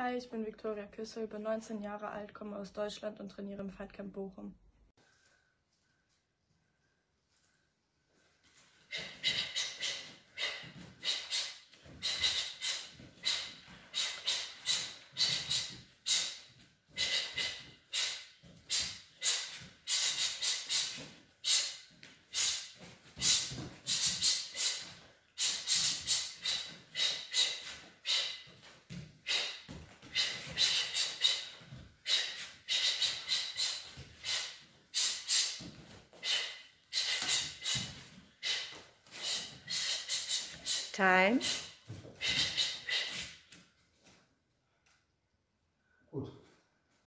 Hi, ich bin Viktoria Küssel, bin 19 Jahre alt, komme aus Deutschland und trainiere im Fightcamp Bochum. time. Gut.